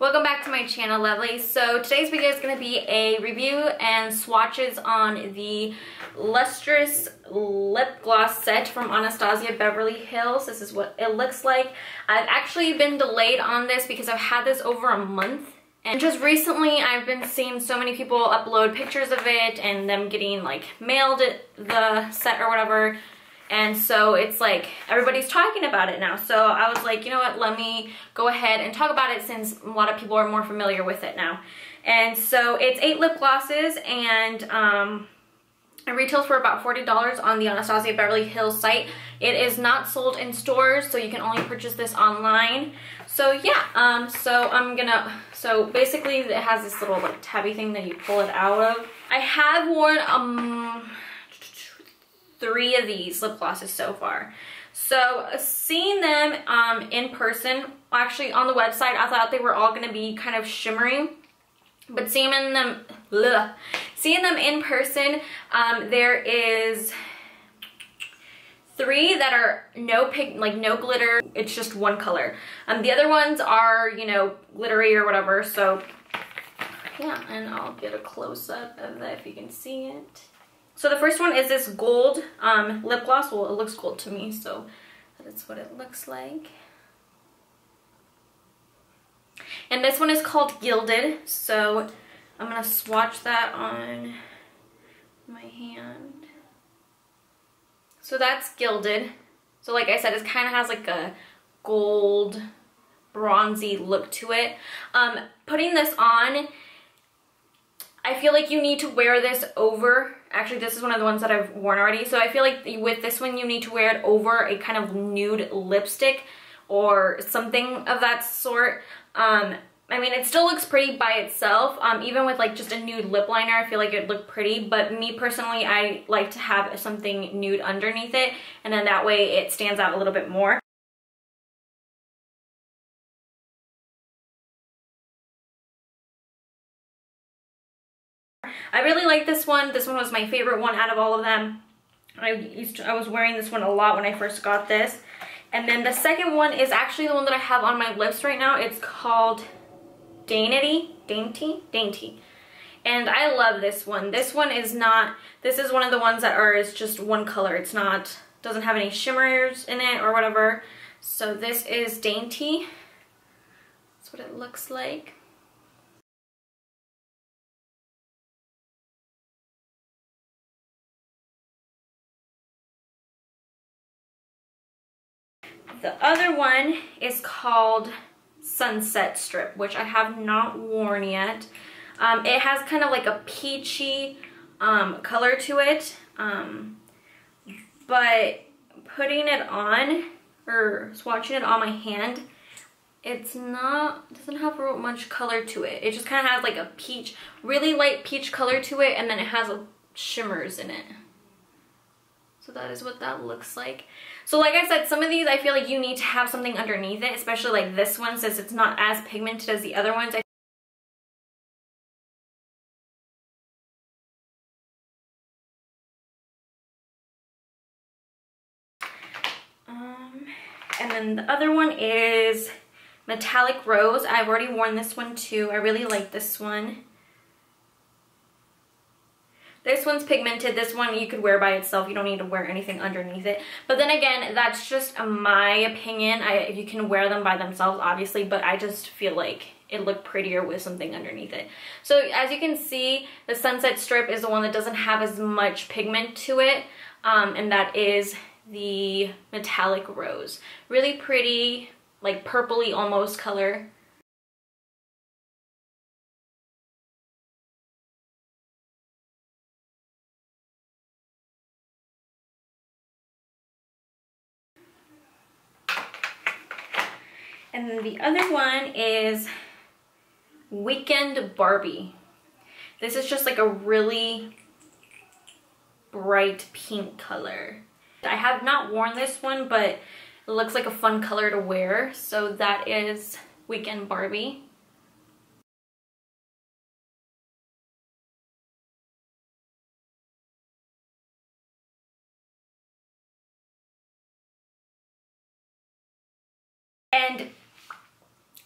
Welcome back to my channel, lovely. So today's video is going to be a review and swatches on the Lustrous Lip Gloss set from Anastasia Beverly Hills. This is what it looks like. I've actually been delayed on this because I've had this over a month. And just recently, I've been seeing so many people upload pictures of it and them getting like mailed the set or whatever and so it's like everybody's talking about it now. So I was like, you know what, let me go ahead and talk about it since a lot of people are more familiar with it now. And so it's eight lip glosses and um, it retails for about $40 on the Anastasia Beverly Hills site. It is not sold in stores, so you can only purchase this online. So yeah, um, so I'm gonna, so basically it has this little like tabby thing that you pull it out of. I have worn, um, three of these lip glosses so far. So seeing them um, in person, actually on the website, I thought they were all going to be kind of shimmery. But seeing them, seeing them in person, um, there is three that are no pig, like no glitter. It's just one color. Um, the other ones are, you know, glittery or whatever. So yeah, and I'll get a close up of that if you can see it. So the first one is this gold um, lip gloss. Well, it looks gold to me, so that's what it looks like. And this one is called Gilded. So I'm going to swatch that on my hand. So that's Gilded. So like I said, it kind of has like a gold bronzy look to it. Um, putting this on, I feel like you need to wear this over Actually, this is one of the ones that I've worn already. So I feel like with this one, you need to wear it over a kind of nude lipstick or something of that sort. Um, I mean, it still looks pretty by itself. Um, even with like just a nude lip liner, I feel like it looked pretty. But me personally, I like to have something nude underneath it. And then that way it stands out a little bit more. I really like this one. This one was my favorite one out of all of them. I used to, I was wearing this one a lot when I first got this. And then the second one is actually the one that I have on my lips right now. It's called Dainty, Dainty, Dainty. And I love this one. This one is not, this is one of the ones that are is just one color. It's not, doesn't have any shimmers in it or whatever. So this is Dainty. That's what it looks like. The other one is called Sunset Strip, which I have not worn yet. Um, it has kind of like a peachy um, color to it, um, but putting it on or swatching it on my hand, it's not, doesn't have much color to it. It just kind of has like a peach, really light peach color to it, and then it has a shimmers in it. So that is what that looks like. So like I said, some of these I feel like you need to have something underneath it, especially like this one since it's not as pigmented as the other ones. Um, and then the other one is Metallic Rose. I've already worn this one too. I really like this one. This one's pigmented. This one you could wear by itself. You don't need to wear anything underneath it. But then again, that's just my opinion. I, you can wear them by themselves, obviously, but I just feel like it looked prettier with something underneath it. So as you can see, the Sunset Strip is the one that doesn't have as much pigment to it, um, and that is the Metallic Rose. Really pretty, like purpley almost color. And then the other one is Weekend Barbie. This is just like a really bright pink color. I have not worn this one, but it looks like a fun color to wear. So that is Weekend Barbie.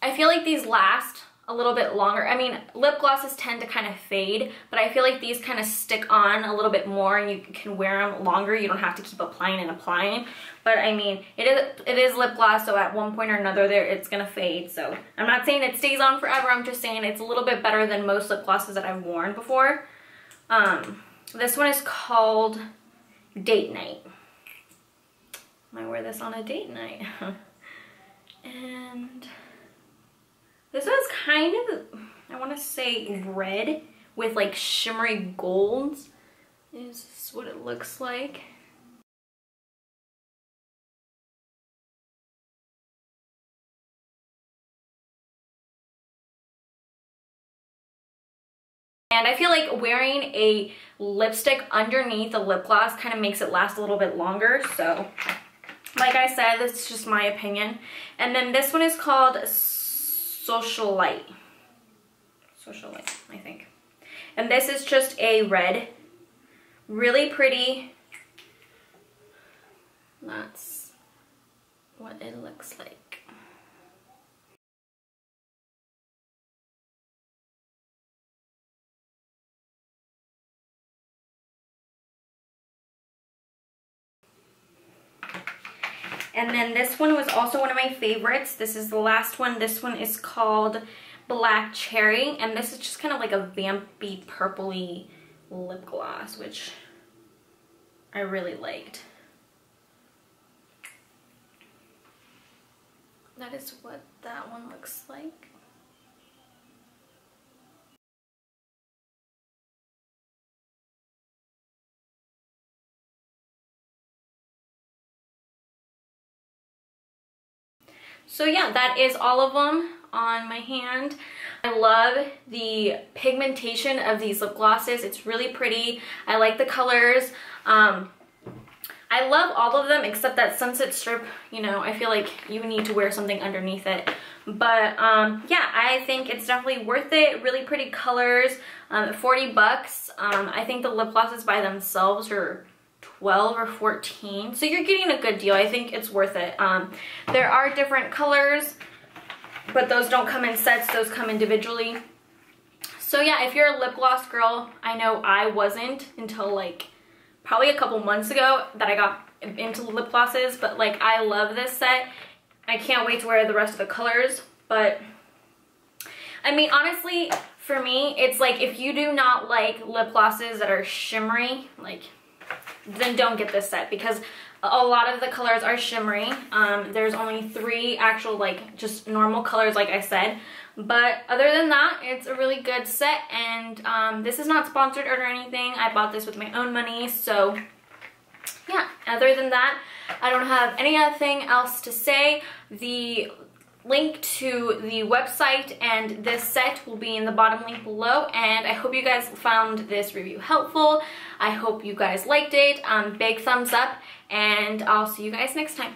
I feel like these last a little bit longer. I mean, lip glosses tend to kind of fade, but I feel like these kind of stick on a little bit more and you can wear them longer. You don't have to keep applying and applying. But I mean, it is it is lip gloss, so at one point or another there it's gonna fade. So I'm not saying it stays on forever, I'm just saying it's a little bit better than most lip glosses that I've worn before. Um, this one is called Date Night. I wear this on a date night. and this one's kind of, I want to say red with like shimmery golds. Is this what it looks like? And I feel like wearing a lipstick underneath a lip gloss kind of makes it last a little bit longer. So like I said, is just my opinion. And then this one is called Socialite. Socialite, I think. And this is just a red. Really pretty. That's what it looks like. And then this one was also one of my favorites. This is the last one. This one is called Black Cherry. And this is just kind of like a vampy purpley lip gloss, which I really liked. That is what that one looks like. So yeah, that is all of them on my hand. I love the pigmentation of these lip glosses. It's really pretty. I like the colors. Um, I love all of them except that Sunset Strip, you know, I feel like you need to wear something underneath it. But um, yeah, I think it's definitely worth it. Really pretty colors. Um, 40 bucks. Um, I think the lip glosses by themselves are 12 or 14 so you're getting a good deal. I think it's worth it. Um, there are different colors but those don't come in sets those come individually. So yeah if you're a lip gloss girl i know i wasn't until like probably a couple months ago that i got into lip glosses but like i love this set. I can't wait to wear the rest of the colors but i mean honestly for me it's like if you do not like lip glosses that are shimmery like then don't get this set because a lot of the colors are shimmery. Um, there's only three actual like just normal colors like I said. But other than that, it's a really good set and um, this is not sponsored or anything. I bought this with my own money so yeah, other than that, I don't have any other thing else to say. The link to the website and this set will be in the bottom link below and I hope you guys found this review helpful. I hope you guys liked it. Um, big thumbs up and I'll see you guys next time.